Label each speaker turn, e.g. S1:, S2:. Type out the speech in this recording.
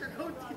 S1: 下高铁。